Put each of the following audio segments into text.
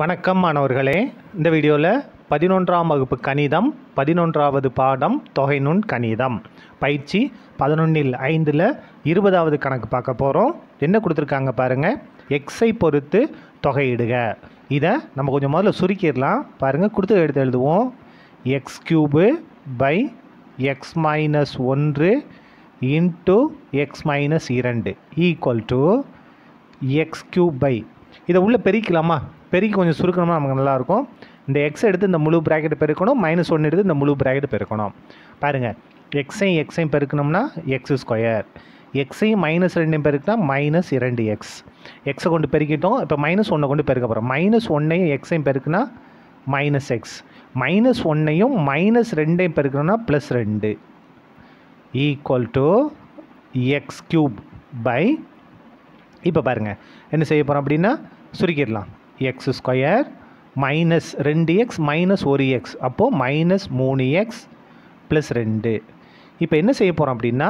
வணக்கம் மாணவர்களே. இந்த வீடியோவில் பதினொன்றாம் வகுப்பு கணிதம் பதினொன்றாவது பாடம் தொகை நுண் கணிதம். பயிற்சி பதினொன்றில் ஐந்தில் இருபதாவது கணக்கு பார்க்க போகிறோம் என்ன கொடுத்துருக்காங்க பாருங்கள் எக்ஸை பொறுத்து தொகையிடுக. இதை நம்ம கொஞ்சம் முதல்ல சுருக்கிடலாம். பாருங்கள் கொடுத்து எடுத்து எழுதுவோம். X cube by x minus ஒன்று இன்ட்டு எக்ஸ் மைனஸ் இரண்டு equal to x cube by இதை உள்ளே பெருக்கலாமா பெருக்கி கொஞ்சம் சுருக்கணுமா நமக்கு நல்லாயிருக்கும். இந்த எக்ஸ் எடுத்து இந்த முழு ப்ராக்கெட் பெருக்கணும் மைனஸ் ஒன்று எடுத்து இந்த முழு ப்ராக்கெட் பெருக்கணும். பாருங்கள் எக்ஸையும் எக்ஸையும் பெருக்கணும்னா எக்ஸ் ஸ்கொயர் எக்ஸையும் மைனஸ் ரெண்டையும் பெருக்கினா மைனஸ் இரண்டு எக்ஸ் எக்ஸை கொண்டு பெருக்கிட்டோம் இப்போ மைனஸ் ஒன்றை கொண்டு பெருக்க போகிறோம் மைனஸ் ஒன்னையும் எக்ஸையும் பெருக்குனா மைனஸ் எக்ஸ் மைனஸ் ஒன்னையும் மைனஸ் ரெண்டையும் பெருக்கணும்னா ப்ளஸ் ரெண்டு. Equal to x cube by இப்போ பாருங்கள் என்ன செய்ய போகிறோம் அப்படின்னா சுருக்கிடலாம். எக்ஸ் ஸ்கொயர் மைனஸ் ரெண்டு எக்ஸ் மைனஸ் ஒரு எக்ஸ் அப்போது மைனஸ் மூணு எக்ஸ் ப்ளஸ் ரெண்டு இப்போ என்ன செய்ய போகிறோம் அப்படின்னா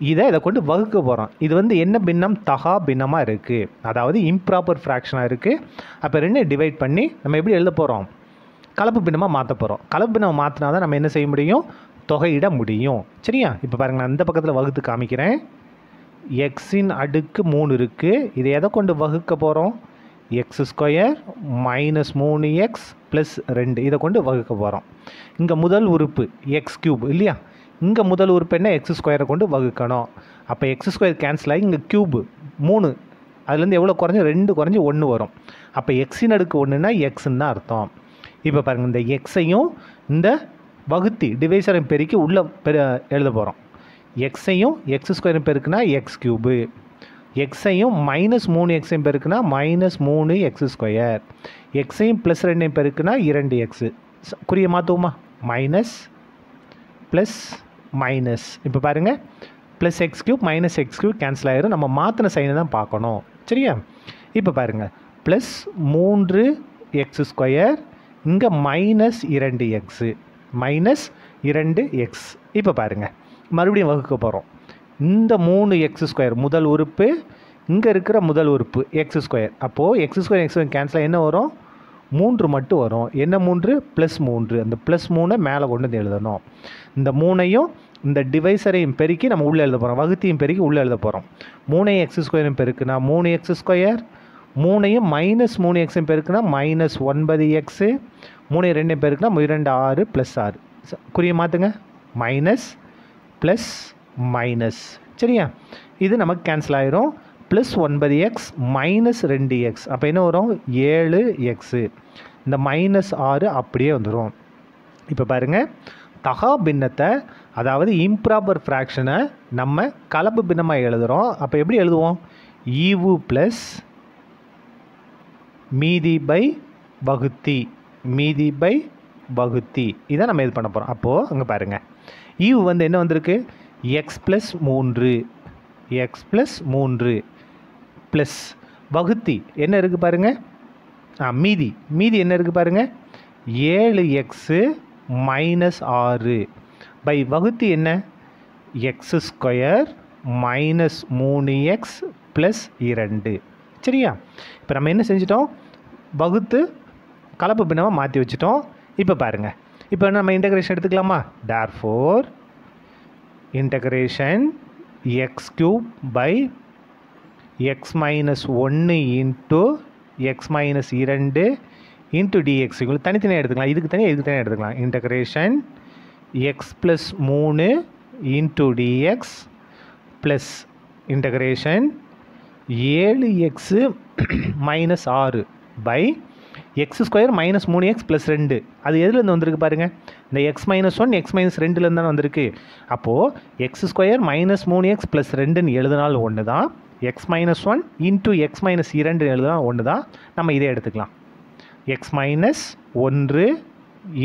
இதை இதை கொண்டு வகுக்க போகிறோம் இது வந்து என்ன பின்னம்? தகா பின்னமாக இருக்குது அதாவது இம்ப்ராப்பர் ஃப்ராக்ஷனாக இருக்குது அப்போ ரெண்டு டிவைட் பண்ணி நம்ம எப்படி எழுத போகிறோம் கலப்பு பின்னமாக மாற்ற போகிறோம் கலப்பு பின்னம் மாற்றினா தான் நம்ம என்ன செய்ய முடியும்? தொகையிட முடியும். சரியா? இப்போ பாருங்கள் நான் இந்த பக்கத்தில் வகுத்து காமிக்கிறேன். எக்ஸின் அடுக்கு மூணு இருக்குது இதை எதை கொண்டு வகுக்க போகிறோம் எக்ஸ் ஸ்கொயர் மைனஸ் மூணு எக்ஸ் ப்ளஸ் ரெண்டு. இதை கொண்டு வகுக்க போகிறோம் இங்கே முதல் உறுப்பு எக்ஸ் கியூப் இல்லையா? இங்கே முதல் உறுப்பு என்ன? எக்ஸ் ஸ்கொயரை கொண்டு வகுக்கணும். அப்போ எக்ஸ் ஸ்கொயர் கேன்சல் ஆகி இங்கே கியூபு மூணு. அதுலேருந்து எவ்வளோ குறைஞ்சி? ரெண்டு குறைஞ்சி ஒன்று வரும். அப்போ எக்ஸின் அடுக்கு ஒன்றுனா எக்ஸுன்னு தான் அர்த்தம். இப்போ பாருங்கள் இந்த எக்ஸையும் இந்த வகுத்தி டிவைசரையும் பெருக்கி உள்ளே பெரு எழுத போகிறோம் எக்ஸையும் எக்ஸ் ஸ்கொயரும் பெருக்குனா எக்ஸ் கியூபு எக்ஸையும் மைனஸ் மூணு எக்ஸையும் பெருக்குனா மைனஸ் மூணு எக்ஸ் ஸ்கொயர் எக்ஸையும் ப்ளஸ் ரெண்டையும் பெருக்குனா இரண்டு எக்ஸு குறிய மாற்றுவோமா மைனஸ் ப்ளஸ் மைனஸ் இப்போ பாருங்கள் plus x cube minus x cube cancel ஆகிரும் நம்ம மாற்றின சைனை தான் பார்க்கணும். சரியா? இப்போ பாருங்கள் ப்ளஸ் மூன்று எக்ஸ் ஸ்கொயர் இங்கே மைனஸ் இரண்டு எக்ஸு மைனஸ் இரண்டு எக்ஸ் இப்போ பாருங்கள் மறுபடியும் வகுக்க போகிறோம் இந்த மூணு எக்ஸ் ஸ்கொயர் முதல் உறுப்பு இங்கே இருக்கிற முதல் உறுப்பு எக்ஸ் ஸ்கொயர் அப்போது எக்ஸ் ஸ்கொயர் எக்ஸ் கேன்சல் என்ன வரும்? மூன்று மட்டும் வரும். என்ன மூன்று? ப்ளஸ் மூன்று. அந்த ப்ளஸ் மூணை மேலே கொண்டு வந்து எழுதணும். இந்த மூணையும் இந்த டிவைசரையும் பெருக்கி நம்ம உள்ளே எழுத போகிறோம் வகுத்தையும் பெருக்கி உள்ளே எழுத போகிறோம் மூணையும் எக்ஸ் ஸ்கொயரும் பெருக்குனா மூணு எக்ஸ் ஸ்கொயர் மூணையும் மைனஸ் மூணு எக்ஸையும் பெருக்குனா மைனஸ் ஒன்பது எக்ஸு மூணு ரெண்டையும் பெருக்குனா இரண்டு ஆறு ப்ளஸ் ஆறு. குறிய மாற்றுங்க மைனஸ் ப்ளஸ் மைனஸ் சரியா? இது நமக்கு கேன்சல் ஆயிரும். ப்ளஸ் ஒன்பது எக்ஸ் மைனஸ் ரெண்டு எக்ஸ் அப்போ என்ன வரும்? ஏழு எக்ஸு இந்த மைனஸ் ஆறு அப்படியே வந்துடும் இப்போ பாருங்கள் தகா பின்னத்தை அதாவது இம்ப்ராப்பர் ஃப்ராக்ஷனை நம்ம கலப்பு பின்னமாக எழுதுகிறோம் அப்போ எப்படி எழுதுவோம்? ஈவு ப்ளஸ் மீதி பை வகுத்தி. மீதி பை வகுத்தி. இதை நம்ம இது பண்ண போகிறோம் அப்போது அங்கே பாருங்கள் ஈவு வந்து என்ன வந்திருக்கு? எக்ஸ் ப்ளஸ் மூன்று. எக்ஸ் ப்ளஸ் மூன்று ப்ளஸ் வகுத்தி. என்ன இருக்குது பாருங்கள் ஆ மீதி. மீதி என்ன இருக்குது பாருங்கள் ஏழு எக்ஸு மைனஸ் ஆறு. பை வகுத்தி என்ன? எக்ஸ் ஸ்கொயர் மைனஸ் மூணு எக்ஸ் ப்ளஸ் இரண்டு. சரியா? இப்போ நம்ம என்ன செஞ்சிட்டோம்? வகுத்து கலப்பு பின்னமாக மாற்றி வச்சுட்டோம். இப்போ பாருங்கள் இப்போ நம்ம இன்டகிரேஷன் எடுத்துக்கலாமா? Therefore integration x cube by x minus ஒன்று இன்ட்டு எக்ஸ் மைனஸ் இரண்டு இன்ட்டு டிஎக்ஸ் இவங்களுக்கு தனித்தனியாக எடுத்துக்கலாம். இதுக்கு தனியாக இதுக்கு தனியாக எடுத்துக்கலாம். இன்டகிரேஷன் எக்ஸ் ப்ளஸ் மூணு இன்ட்டு டிஎக்ஸ் ப்ளஸ் இன்டகிரேஷன் ஏழு எக்ஸு மைனஸ் ஆறு பை எக்ஸ் ஸ்கொயர் மைனஸ் மூணு எக்ஸ் ப்ளஸ் ரெண்டு. அது எதுலேருந்து வந்திருக்கு பாருங்கள் இந்த x minus one x minus ரெண்டுலேருந்து தான் வந்திருக்கு. அப்போது எக்ஸ் ஸ்கொயர் மைனஸ் மூணு எக்ஸ் ப்ளஸ் ரெண்டுன்னு எழுதினால் ஒன்று தான் x minus one into x minus இரண்டு எழுதினால் ஒன்று தான் நம்ம இதே எடுத்துக்கலாம். எக்ஸ் மைனஸ் ஒன்று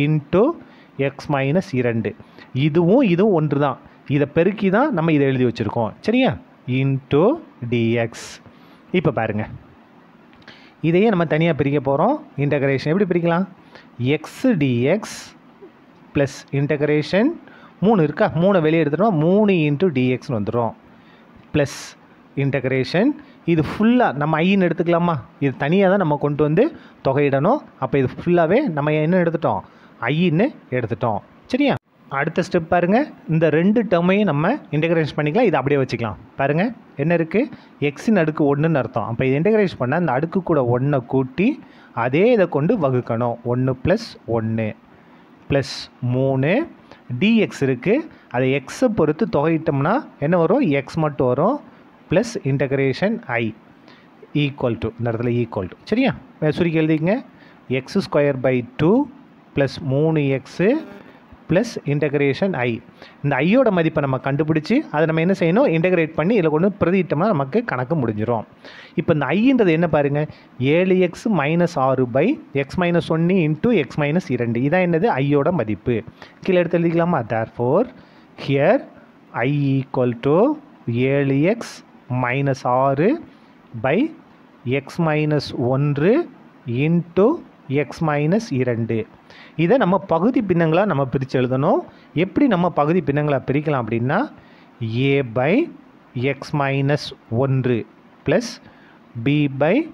இன்ட்டு எக்ஸ் மைனஸ் இரண்டு. இதுவும் இதுவும் ஒன்று தான் இதை பெருக்கி தான் நம்ம இதை எழுதி வச்சுருக்கோம். சரியா? இன்ட்டு டிஎக்ஸ் இப்போ பாருங்கள் இதையே நம்ம தனியாக பிரிக்க போகிறோம் இன்டகிரேஷன் எப்படி பிரிக்கலாம்? எக்ஸ் டிஎக்ஸ் ப்ளஸ் இன்டகிரேஷன் மூணு இருக்கா? மூணை வெளியே எடுத்துட்டோம். மூணு இன்ட்டு டிஎக்ஸ்னு வந்துடும் ப்ளஸ் இன்டகிரேஷன் இது ஃபுல்லாக நம்ம ஐன்னு எடுத்துக்கலாமா? இது தனியாக தான் நம்ம கொண்டு வந்து தொகையிடணும். அப்போ இது ஃபுல்லாகவே நம்ம என்ன எடுத்துட்டோம்? ஐன்னு எடுத்துட்டோம். சரியா? அடுத்த ஸ்டெப் பாருங்கள் இந்த ரெண்டு டேர்மையும் நம்ம இன்டகிரேஷன் பண்ணிக்கலாம். இதை அப்படியே வச்சுக்கலாம். பாருங்கள் என்ன இருக்குது எக்ஸின் அடுக்கு ஒன்றுன்னு அர்த்தம். அப்போ இது இன்டகிரேஷன் பண்ணால் அந்த அடுக்கு கூட ஒன்றை கூட்டி அதே இதை கொண்டு வகுக்கணும். ஒன்று ப்ளஸ் ஒன்று ப்ளஸ் மூணு. டிஎக்ஸ் இருக்குது அதை எக்ஸை பொறுத்து தொகையிட்டோம்னா என்ன வரும்? எக்ஸ் மட்டும் வரும். Plus integration I equal to இந்த இடத்துல ஈக்குவல் டு சரியா? சுருக்கி எழுதிக்கங்க. X square by two plus மூணு எக்ஸு ப்ளஸ் இன்டகிரேஷன் ஐ இந்த ஐயோட மதிப்பை நம்ம கண்டுபிடிச்சி அதை நம்ம என்ன செய்யணும்? இன்டகிரேட் பண்ணி இதில் கொண்டு பிரதிட்டோம்னா நமக்கு கணக்கு முடிஞ்சிடும் இப்போ இந்த ஐன்றது என்ன பாருங்கள் ஏழு எக்ஸ் மைனஸ் ஆறு பை எக்ஸ் மைனஸ் ஒன்று இன்ட்டு எக்ஸ் மைனஸ் இரண்டு. இதான் என்னது? ஐயோட மதிப்பு. கீழே எடுத்து எழுதிக்கலாமா? Therefore here I equal to ஏழு எக்ஸ் மைனஸ் ஆறு பை எக்ஸ் மைனஸ் ஒன்று இன்ட்டு எக்ஸ் மைனஸ் இரண்டு. இதை நம்ம பகுதி பின்னங்களாக நம்ம பிரித்து எழுதணும். எப்படி நம்ம பகுதி பின்னங்களாக பிரிக்கலாம் அப்படின்னா ஏ பை எக்ஸ் மைனஸ் ஒன்று plus B by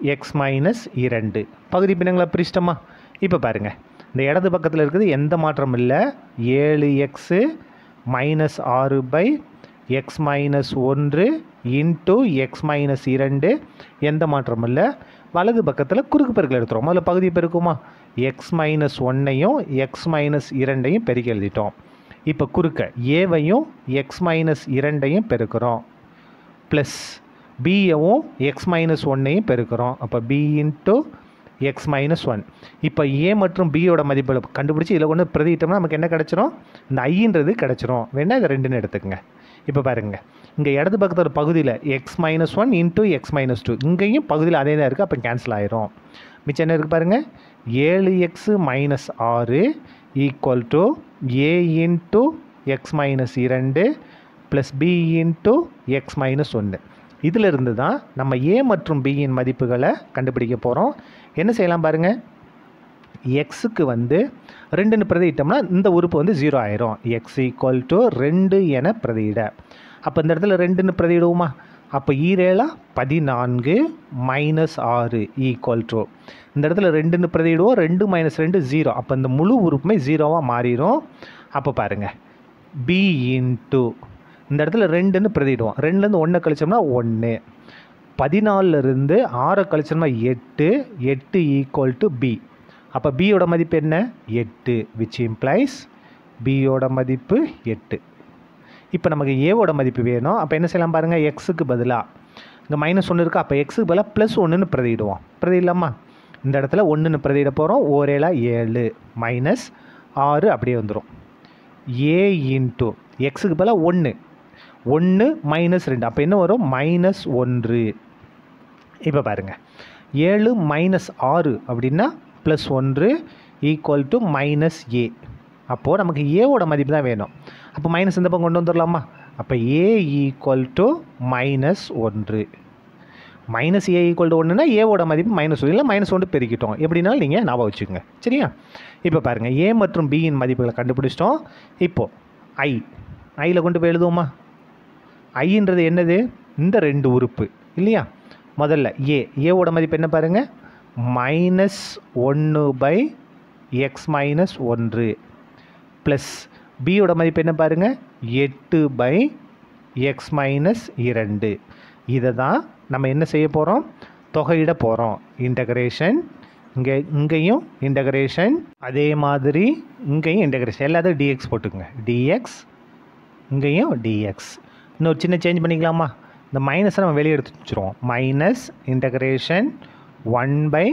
x minus இரண்டு. பகுதி பின்னங்களை பிரிச்சிட்டோமா? இப்போ பாருங்கள் இந்த இடது பக்கத்தில் இருக்குது எந்த மாற்றமும் இல்லை? ஏழு எக்ஸு மைனஸ் ஆறு பை எக்ஸ் மைனஸ் ஒன்று இன்ட்டு எக்ஸ் மைனஸ் இரண்டு. எந்த மாற்றமும் இல்லை? வலது பக்கத்தில் குறுக்கு பெருக்கல் எடுத்துரும் முதல்ல பகுதி பெருக்குமா? எக்ஸ் மைனஸ் ஒன்னையும் எக்ஸ் மைனஸ் இரண்டையும் பெருக்கி எழுதிட்டோம். இப்போ குறுக்க ஏவையும் எக்ஸ் மைனஸ் இரண்டையும் பெருக்கிறோம். ப்ளஸ் பியவும் எக்ஸ் மைனஸ் ஒன்னையும் பெருக்கிறோம். அப்போ B into x minus one இப்போ ஏ மற்றும் பியோட மதிப்பை கண்டுபிடிச்சி இதில் ஒன்று பிரதிட்டோம்னா நமக்கு என்ன கிடச்சிரும்? இந்த ஐன்றது கிடச்சிரும். வேணால் இதை ரெண்டுன்னு எடுத்துக்கோங்க. இப்போ பாருங்கள் இங்கே இடது பக்கத்தோட பகுதியில் x minus one into x minus two இங்கேயும் பகுதியில் அதே தான் இருக்குது அப்போ கேன்சல் ஆயிரும். மிச்சம் என்ன இருக்குது பாருங்கள் ஏழு எக்ஸு மைனஸ் ஆறு equal to A into x minus இரண்டு plus B into x minus ஒன்று இதிலிருந்து தான் நம்ம ஏ மற்றும் பியின் மதிப்புகளை கண்டுபிடிக்க போகிறோம் என்ன செய்யலாம் பாருங்கள் எக்ஸுக்கு வந்து ரெண்டுன்னு பிரதியிட்டோம்னா இந்த உறுப்பு வந்து ஜீரோ ஆயிரும். எக்ஸ் ஈக்குவல் டு ரெண்டு என பிரதியிட. அப்போ இந்த இடத்துல ரெண்டுன்னு பிரதியிடுவோமா? அப்போ ஈரேழா பதினான்கு மைனஸ் ஆறு ஈக்குவல் டு இந்த இடத்துல ரெண்டுன்னு பிரதியிடுவோம். ரெண்டு மைனஸ் ரெண்டு ஜீரோ அப்போ இந்த முழு உறுப்புமே ஜீரோவாக மாறிடும் அப்போ பாருங்கள் பி இன்ட்டு இந்த இடத்துல ரெண்டுன்னு பிரதியிடுவோம். ரெண்டுலேருந்து ஒன்றை கழிச்சோம்னா ஒன்று பதினாலிருந்து ஆறை கழிச்சோம்னா எட்டு. எட்டு ஈக்குவல் டு பி அப்போ பியோட மதிப்பு என்ன? எட்டு விச் இம்ப்ளைஸ் பியோட மதிப்பு எட்டு. இப்போ நமக்கு ஏவோட மதிப்பு வேணும். அப்போ என்ன செய்யலாம் பாருங்கள் எக்ஸுக்கு பதிலாக இங்கே மைனஸ் ஒன்று இருக்கா அப்போ எக்ஸுக்கு பதிலாக ப்ளஸ் ஒன்றுன்னு பிரதியிடுவோம். பிரதியிடலாமா இந்த இடத்துல ஒன்றுன்னு பிரதியிட போகிறோம் ஓரேலா ஏழு மைனஸ் ஆறு அப்படியே வந்துடும் ஏ இன்ட்டு எக்ஸுக்கு பதிலாக ஒன்று ஒன்று மைனஸ் ரெண்டு. அப்போ என்ன வரும்? மைனஸ் ஒன்று. இப்போ பாருங்கள் ஏழு மைனஸ் ஆறு அப்படின்னா ப்ளஸ் ஒன்று ஈக்குவல் டு மைனஸ் ஏ அப்போது நமக்கு ஏவோட மதிப்பு தான் வேணும். அப்போ மைனஸ் இந்த பக்கம் கொண்டு வந்துடலாமா அப்போ ஏ ஈக்குவல் டு மைனஸ் ஒன்று. மைனஸ் ஏ ஈக்குவல் டு ஒன்றுனா ஏவோட மதிப்பு மைனஸ் ஒன்று இல்லை மைனஸ் ஒன்று பெருக்கிட்டோம். எப்படினாலும் நீங்கள் ஞாபகம் வச்சுக்கோங்க. சரியா? இப்போ பாருங்கள் ஏ மற்றும் பியின் மதிப்புகளை கண்டுபிடிச்சிட்டோம். இப்போது ஐ ஐயில் கொண்டு போய் எழுதுவோமா? ஐன்றது என்னது? இந்த ரெண்டு உறுப்பு. இல்லையா? முதல்ல ஏ ஏவோட மதிப்பு என்ன பாருங்கள் மைனஸ் ஒன்று பை எக்ஸ் மைனஸ் ஒன்று. ப்ளஸ் பியோட மதிப்பு என்ன பாருங்கள் எட்டு பை எக்ஸ் மைனஸ் இரண்டு. இதை தான் நம்ம என்ன செய்ய போகிறோம் தொகையிட போகிறோம் இன்டகிரேஷன் இங்கே இங்கேயும் இன்டகிரேஷன் அதே மாதிரி இங்கேயும் இன்டகிரேஷன் எல்லாத்தையும் டிஎக்ஸ் போட்டுக்கோங்க. டிஎக்ஸ் இங்கேயும் டிஎக்ஸ் இன்னொரு சின்ன சேஞ்ச் பண்ணிக்கலாமா? இந்த மைனஸை நம்ம வெளியே எடுத்து வச்சுருவோம். Minus integration one by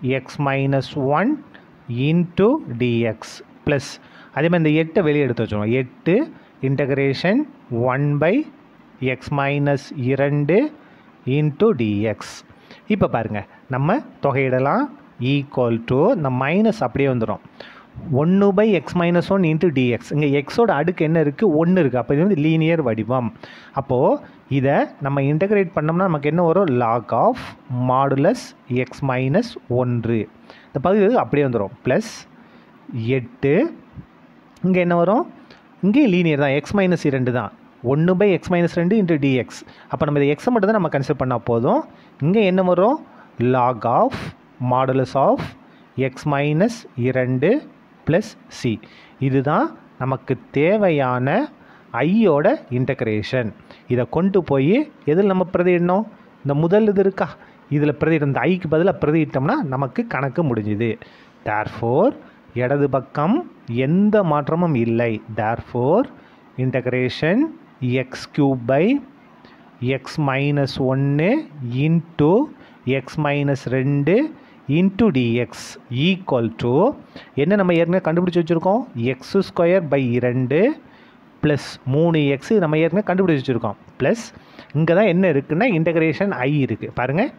x minus one into dx plus அதே மாதிரி இந்த எட்டை வெளியே எடுத்து வச்சுருவோம். எட்டு integration one by x minus இரண்டு இன்ட்டு டிஎக்ஸ் இப்போ பாருங்கள் நம்ம தொகையிடலாம். ஈக்குவல் டு இந்த மைனஸ் அப்படியே வந்துடும் ஒன்று by x minus one into dx இங்கே எக்ஸோட அடுக்கு என்ன இருக்குது ஒன்று இருக்குது அப்போ இது வந்து லீனியர் வடிவம். அப்போது இதை நம்ம இன்டகிரேட் பண்ணோம்னா நமக்கு என்ன வரும்? Log of modulus x minus ஒன்று. இந்த பகுதி அப்படியே வந்துடும் ப்ளஸ் எட்டு இங்கே என்ன வரும்? இங்கேயும் லீனியர் தான். எக்ஸ் மைனஸ் இரண்டு தான். ஒன்று பை எக்ஸ் மைனஸ் ரெண்டு இன்ட்டு டிஎக்ஸ் அப்போ நம்ம இதை எக்ஸை மட்டும் தான் நம்ம கன்சிடர் பண்ணால் போதும். இங்கே என்ன வரும்? Log of modulus of x minus இரண்டு ப்ளஸ் சி இதுதான் நமக்கு தேவையான ஐயோட இன்டகிரேஷன் இதை கொண்டு போய் எதில் நம்ம பிரதியிடணும்? இந்த முதல் இது இருக்கா? இதில் பிரதியிட இந்த ஐக்கு பதிலாக பிரதியிட்டோம்னா நமக்கு கணக்கு முடிஞ்சுது. தேர்ஃபோர் இடது பக்கம் எந்த மாற்றமும் இல்லை. Therefore integration x cube by x minus ஒன்று இன்ட்டு எக்ஸ் மைனஸ் ரெண்டு இன்ட்டு டிஎக்ஸ் ஈக்குவல் டு என்ன நம்ம ஏற்கனவே கண்டுபிடிச்சி வச்சுருக்கோம்? எக்ஸ் ஸ்கொயர் பை இரண்டு ப்ளஸ் மூணு எக்ஸ் நம்ம ஏற்கனவே கண்டுபிடிச்சி வச்சுருக்கோம். ப்ளஸ் இங்கே தான் என்ன இருக்குன்னா இன்டகிரேஷன் ஐ இருக்குது பாருங்கள்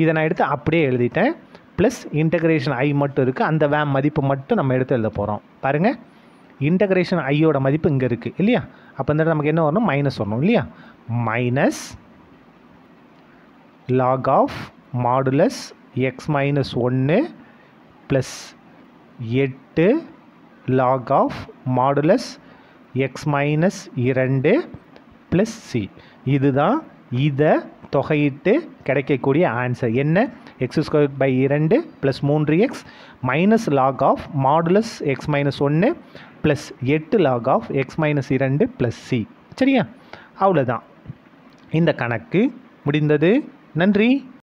இதை நான் எடுத்து அப்படியே எழுதிட்டேன். ப்ளஸ் இன்டகிரேஷன் ஐ மட்டும் இருக்குது அந்த வேம் மதிப்பு மட்டும் நம்ம எடுத்து எழுத போகிறோம் பாருங்கள் இன்டகிரேஷன் ஐயோட மதிப்பு இங்கே இருக்குது இல்லையா? அப்போ இந்த நமக்கு என்ன வரணும்? மைனஸ் வரணும் இல்லையா? Minus log of modulus x minus ஒன்று ப்ளஸ் எட்டு log of modulus x minus இரண்டு ப்ளஸ் சி இதுதான் இதை தொகையிட்டு கிடைக்கக்கூடிய ஆன்சர் என்ன? எக்ஸ் ஸ்கொயர் பை இரண்டு ப்ளஸ் மூன்று x minus log of modulus x minus ஒன்று ப்ளஸ் எட்டு லாக் ஆஃப் எக்ஸ் மைனஸ் இரண்டு ப்ளஸ் சி சரியா? அவ்வளோதான் இந்த கணக்கு முடிந்தது. நன்றி.